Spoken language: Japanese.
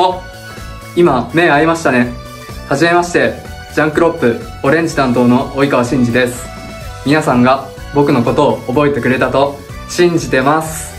あ今目合いましたね。はじめましてジャンクロップオレンジ担当の及川真二です。皆さんが僕のことを覚えてくれたと信じてます。